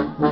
Mm-hmm.